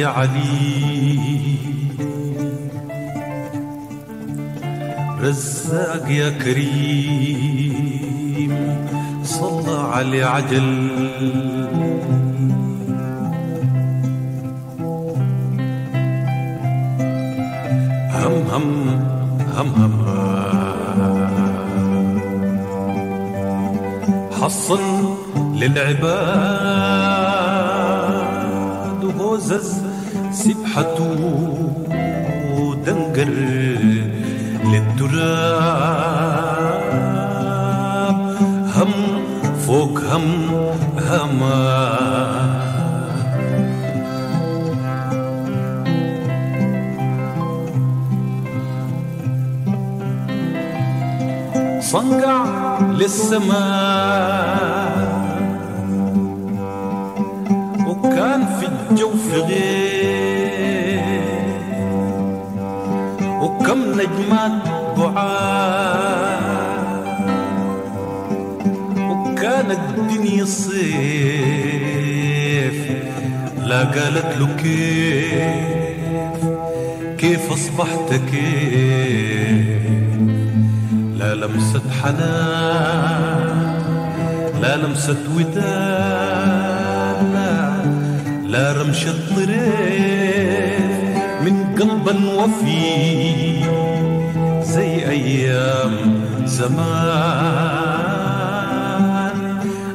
يا علي. رزاق يا كريم صلى علي عجل هم هم هم هم. حصن للعباد. وهوزز سبحته دنقر للتراب. هم فوق هم هما. صنقع للسماء. وكان في غير وكم نجمات بعاد وكانت الدنيا صيف لا قالت له كيف كيف أصبحت كيف؟ لا لمسة حنان لا لمسة وداد لا رمشة طريف من قلب وفي زي أيام زمان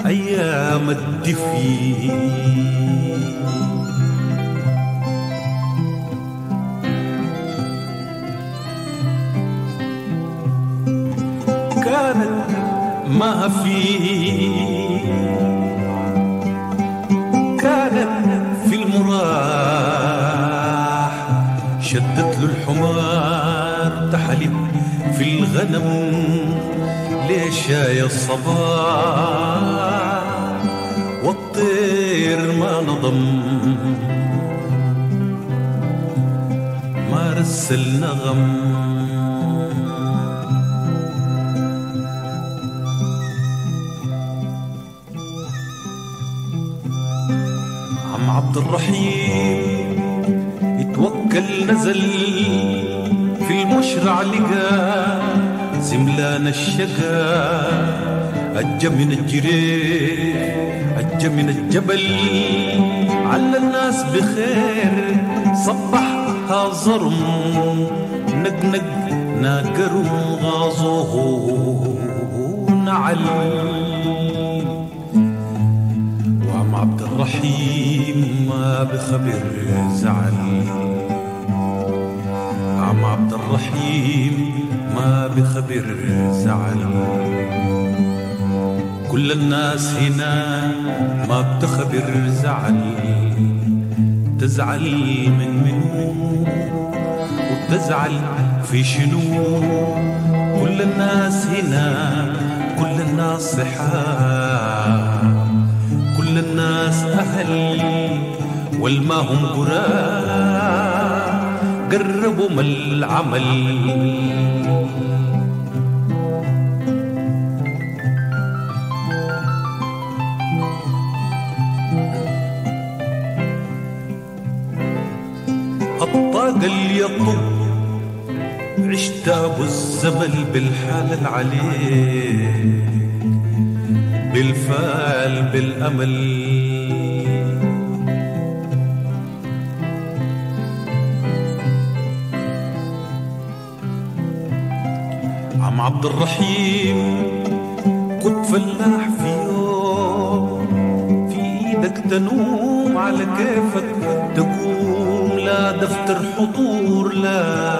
أيام الدفي كانت ما في في المراح شدت له الحمار تحلب في الغنم. ليش يا الصباح والطير ما نضم. ما رسل نغم عبد الرحيم يتوكل نزل في المشرع لقى زملان الشقا أجا من الجريح أجا من الجبل على الناس بخير صبح هازرم نقنق ناقرم غازوه نعل. عبد الرحيم ما بخبر زعل. عم عبد الرحيم ما بخبر زعل. كل الناس هنا ما بتخبر زعل. تزعل من منو وبتزعل في شنو؟ كل الناس هنا كل الناس صحاب. كل الناس أهل والما هم قراب قربوا من العمل. الطاقة اللي يطب عشت أبو الزمل بالحال العليك بالفال بالأمل. عبد الرحيم. كنت فلاح في يوم في إيدك تنوم على كيفك تقوم. لا دفتر حضور لا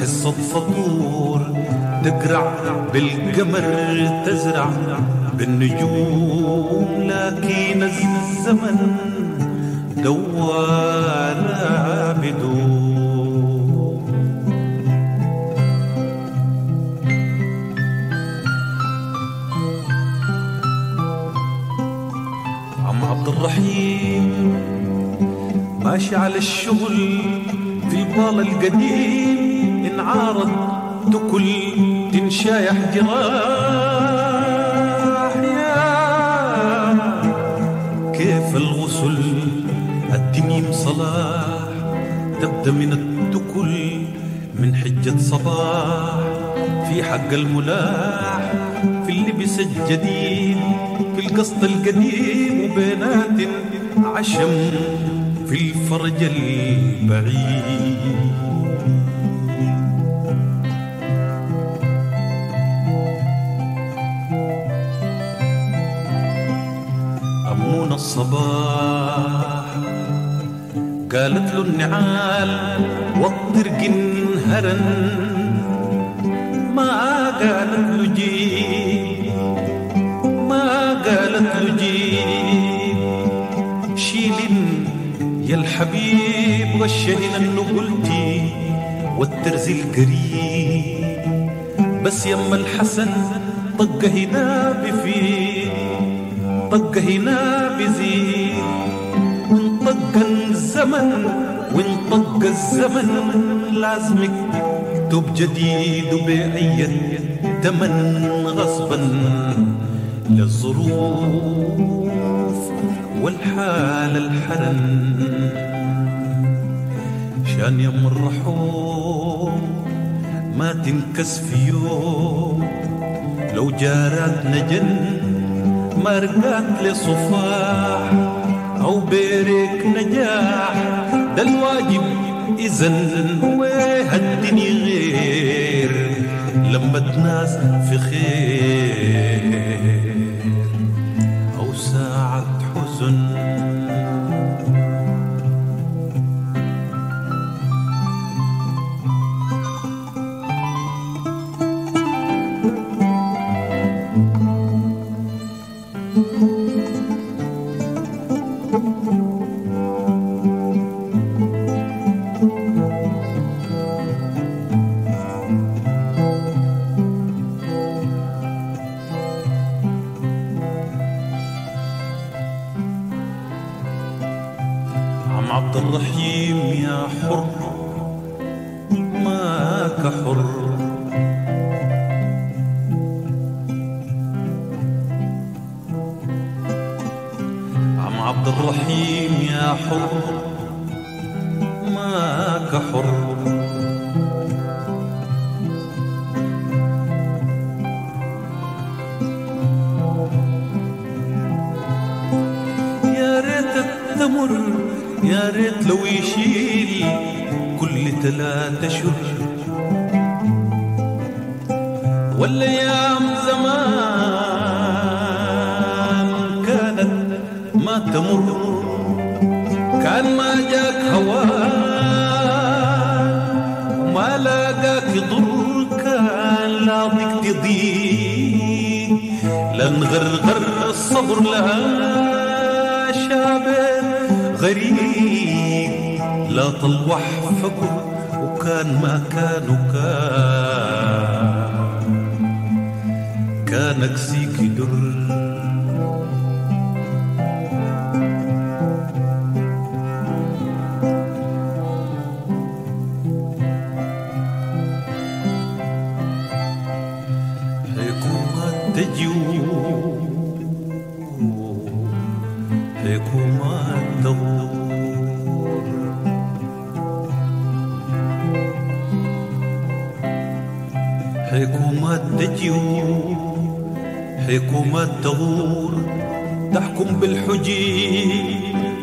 حصة فطور. تقرع بالقمر تزرع بالنجوم. لكن الزمن دوار ماشي على الشغل في البال القديم انعارض تكل تنشايح جراح. يا كيف الغسل الدنيا صلاح تبدأ من التكل من حجة صباح. في حق الملاح في اللبس الجديد في القصد القديم وبينات عشم. في الفرج البعيد. أمون الصباح قالت له النعال والطرق انهرن الحبيب غشهن انه قلتي والترزي القريب. بس يما الحسن طق هنا بفيه طق هنا بزيد وانطق الزمن وانطق الزمن لازمك تب جديد وبأي تمن غصبا للظروف. والحال الحرن شان يم الرحوم ما تنكس في يوم. لو جارات نجن ما رقات لصفاح. أو بيرك نجاح ده الواجب إذن وهالدنيا غير. لما تناس في خير. التمر يا ريت لو يشيل كل ثلاثة شهر والايام زمان كانت ما تمر. كان ما جاك هواه ما لاقاك يضر. كان لاضيك تضيق لن غرغر الصبر لها شابر غريب. لا طلوح فقر وكان ما كان وكان. كان اكسيك در حكومة تجيو حكومة تدور حكومة تجيو حكومة تغور تحكم بالحجي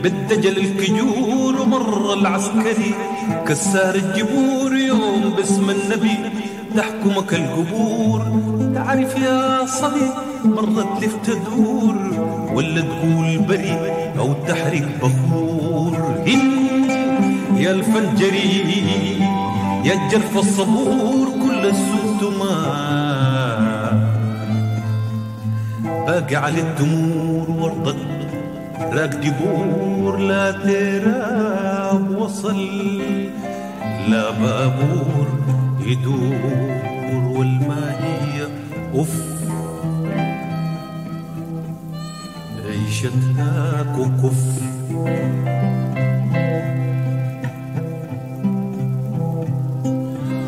بالدجل الكجور. ومر العسكري كسار الجبور يوم باسم النبي تحكمك القبور. تعرف يا صبي مرت لف تدور ولا تقول بري أو تحرق بخور. يا الفنجري يا الجرف الصبور كل السود ما باقي على الدمور ورضت راك دبور لا تراب وصل. لا بابور يدور والماهية أف. عيشتها كوكف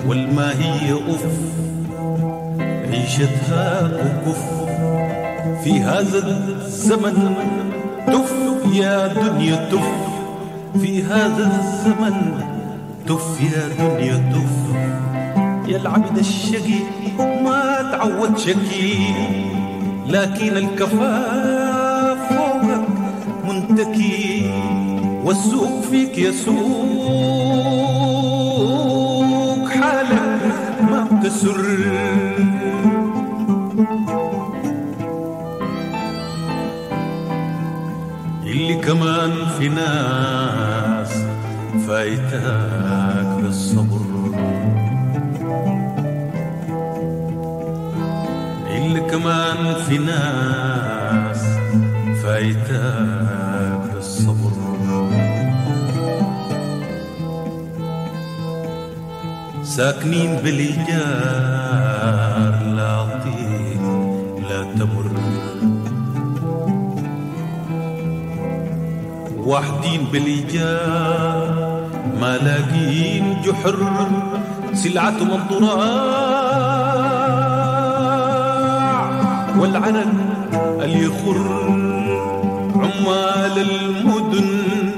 والماهية أف عيشتها كوكف في هذا الزمن تف يا دنيا تف. في هذا الزمن تف يا دنيا تف. يا العبد الشقي ما تعود شكي لكن الكفاف منتكي والسوق فيك يسوق حالك ما بتسر. اللي كمان في ناس فايتاك بالصبر. اللي كمان في ناس فايتاك بالصبر ساكنين بالإيجار لا طيق لا تمر. واحدين بالإيجار ما لاقين جحر سلعتهم الضراع والعرق اللي يخر. عمال المدن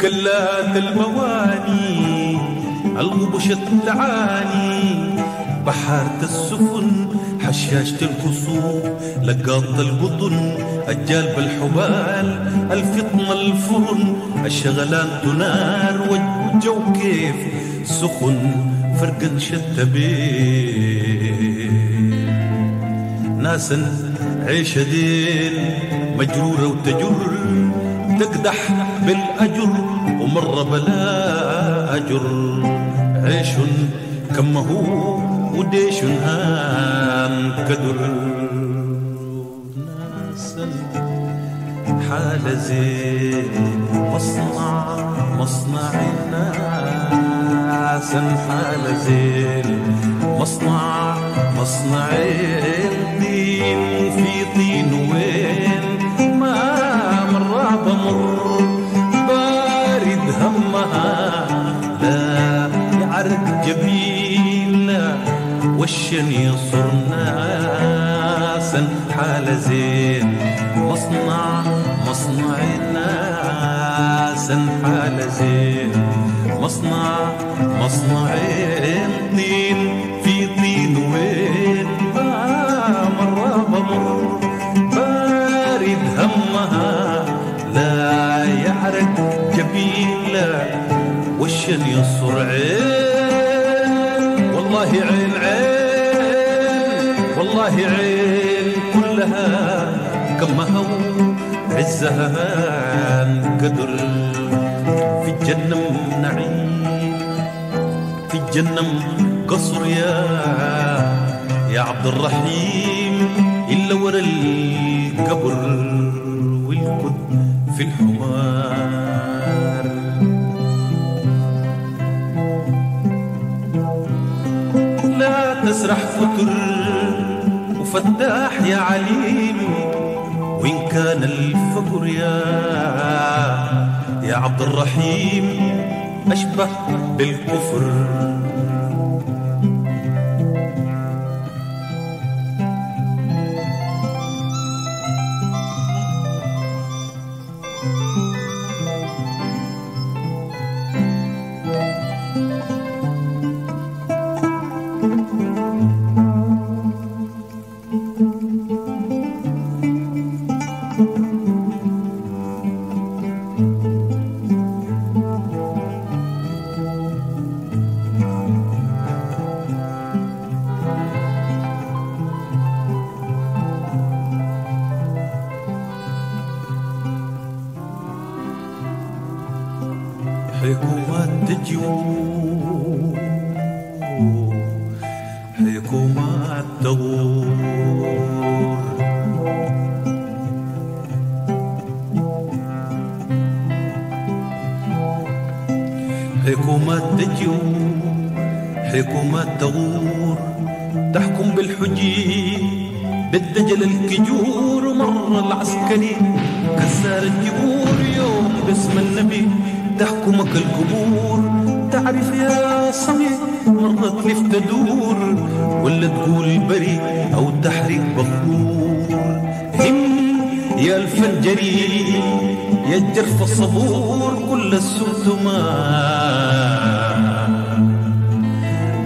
كلات المواني الغبش التعاني بحارة السفن حشاشة الكسوف لقاط القطن الجال بالحبال الفطن الفرن الشغلان تنار والجو كيف سخن فرقا شتى بين ناسا عيشة دين. مجرورة وتجر تقدح بالأجر ومرة بلا أجر. عيش كما هو وديش هام كدر. ناسا حال زين مصنع مصنع ناسا حال زين. مصنع مصنع الدين في طين وين. بارد همها لا يعرق جميلة والشن يصر ناسا حال زين مصنع مصنع ناسا حال زين مصنع مصنع الطين والشن يصر عين. والله عين عين. والله عين كلها كما هو عزها قدر. في الجنة نعيم. في الجنة قصر يا يا عبد الرحيم. إلا ورا القبر والكد في الحمار لا تسرح فتر وفتاح يا عليم وإن كان الفقر يا يا عبد الرحيم أشبه بالكفر. تحكمك القبور تعرف يا صمي مرة تلف تدور ولا تقول بري أو تحرق بخور هم يا الفنجري يا الجرف الصبور. كل السود ما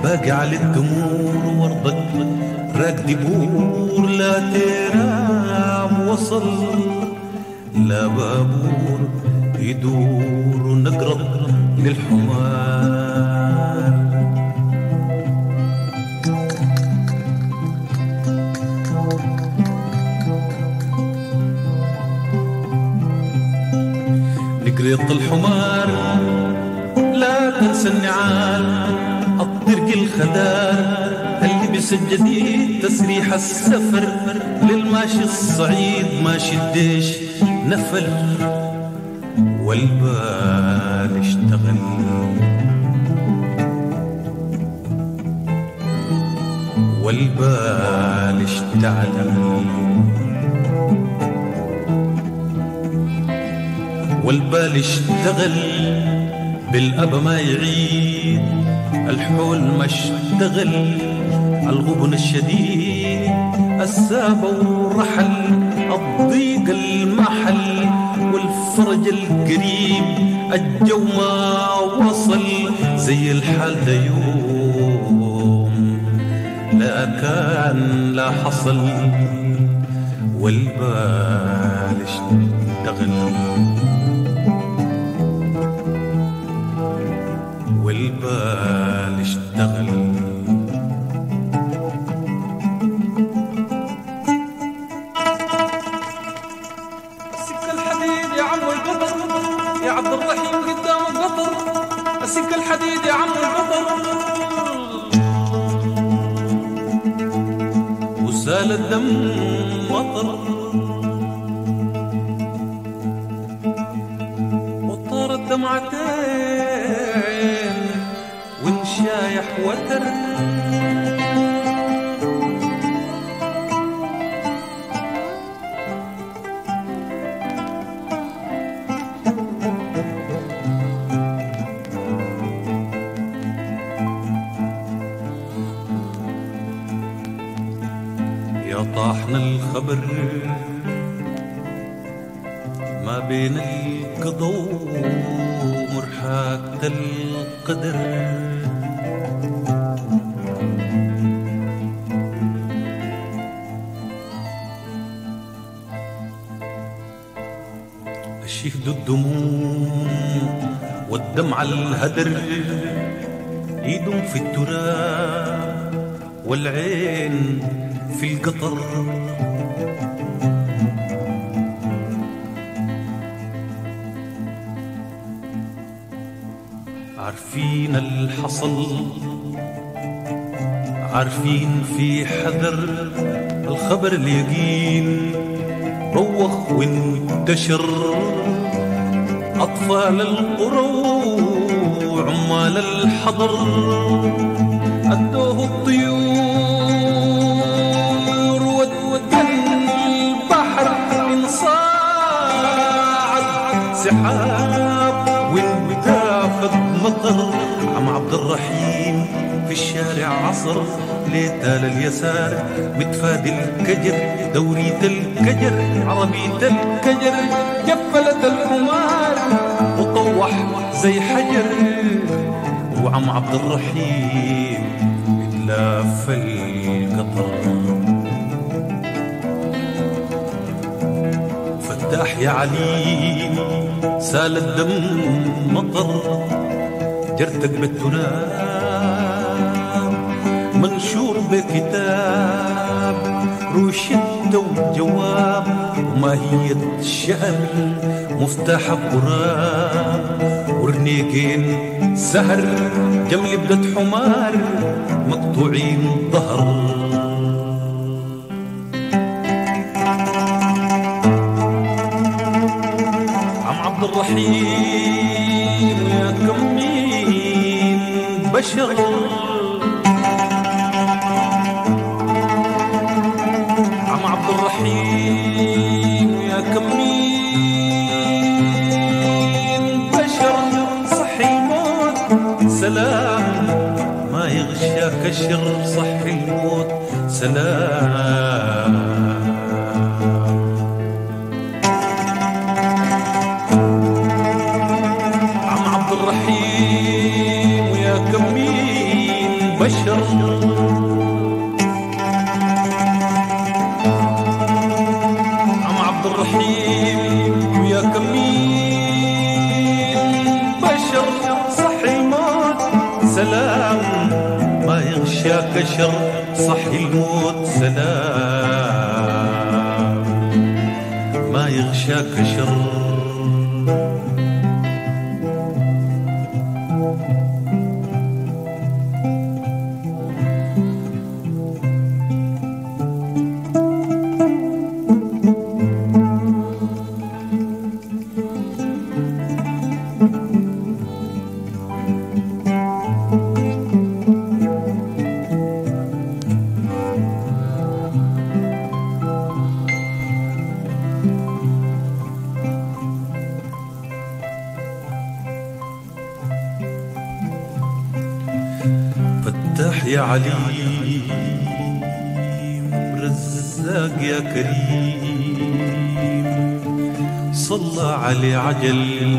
باقي على الدمور. ورضك راكد بور لا ترام وصل لا بابور. يدور نقرب للحمار نقريط الحمار لا تنسى النعال الطرق الخدار اللبس الجديد تسريح السفر. للماشي الصعيد ماشي الديش نفل والبال اشتغل والبال اشتعل والبال اشتغل بالأب ما يعيد الحول ما اشتغل الغبن الشديد السابة والرحل الضيق المحل. والفرج القريب الجو ما وصل زي الحال ده يوم. لا كان لا حصل والبال اشتغل. يا عم القطر وسال الدم مطر وطار الدمعتين وانشايح وتر. الخبر. ما بين القضا ومرحاكة القدر. الشهد الدموع والدمع الهدر. ايدهم في التراب والعين في القطر. عارفين الحصل عارفين في حذر الخبر اليقين روخ وانتشر أطفال القرى وعمال الحضر أدوه الطيور. مطر عم عبد الرحيم في الشارع عصر. ليتال اليسار متفادي الكجر دورية الكجر عربية الكجر. جفلت الحمار وطوح زي حجر. وعم عبد الرحيم يتلاف القطر. فتاح يا عليم سال الدم مطر. جرتك بالتراب منشور بكتاب روشدة وجواب وماهية الشهر مفتاح القراب ورنيقين سهر جمل بدت حمار مقطوعين ظهر بشر عم عبد الرحيم يا كمين. بشر صحي الموت سلام. ما يغشاك الشر صحي الموت سلام. يغشاك شر صحي الموت سلام. ما يغشاك شر عليم رزاق يا كريم صلى علي عجل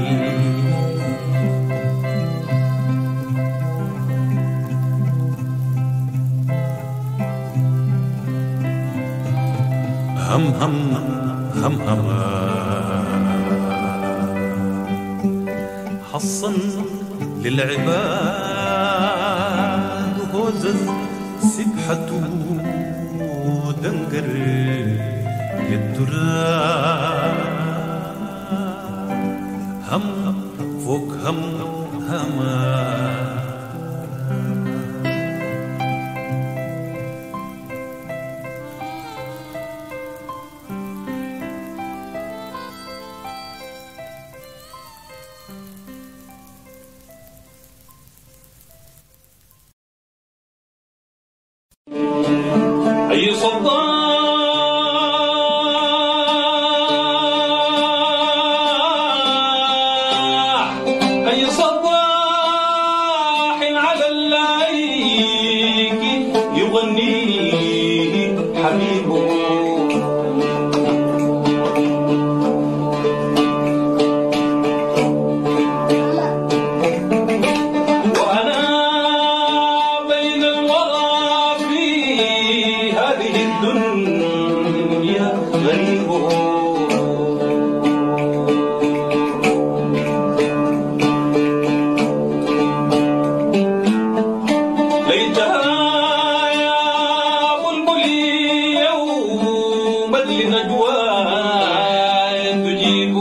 هم هم هم هم حصن للعباد وهوزز سبحته دنقر للتراب هم فوق هم هما. فضل للنجوان تجيب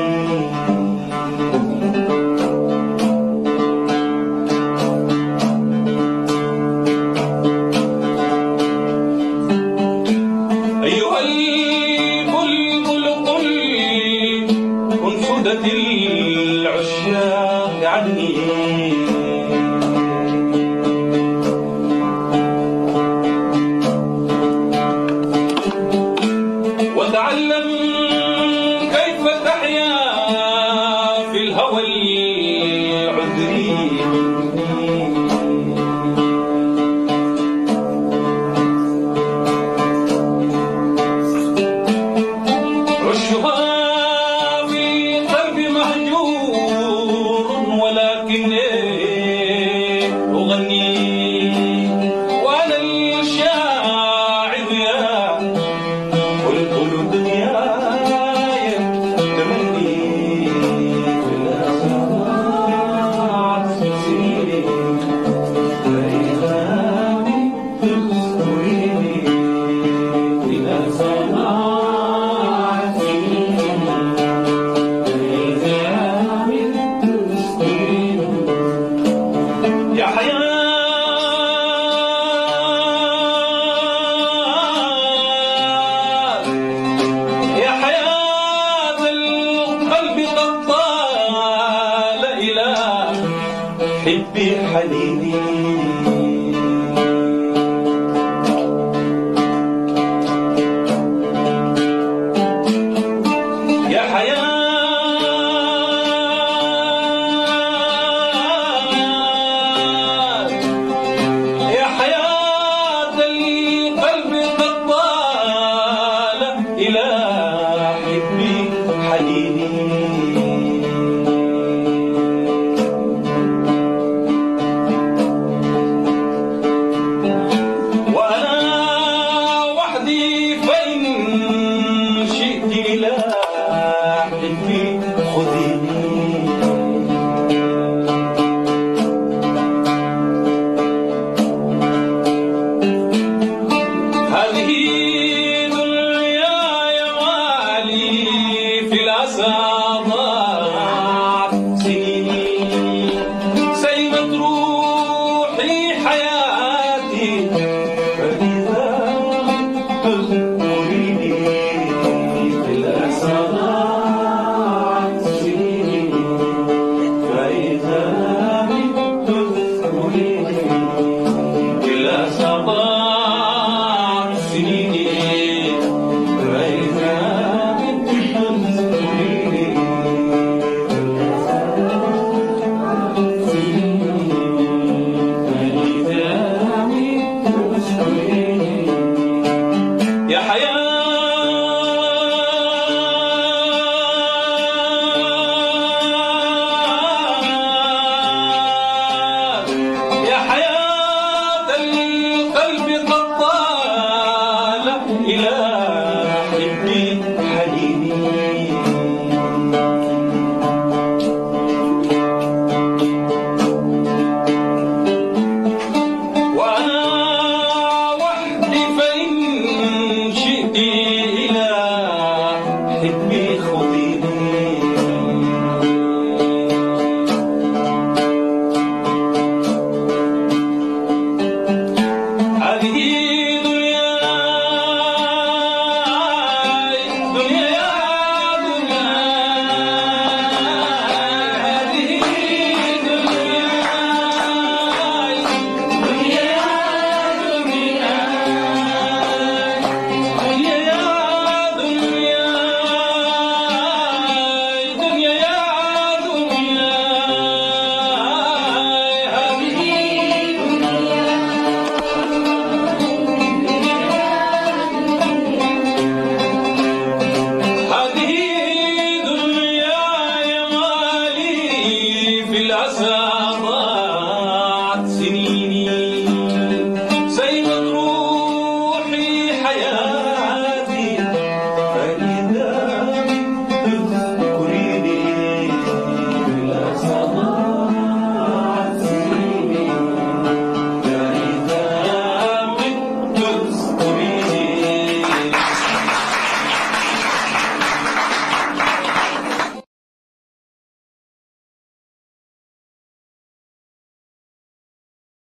Música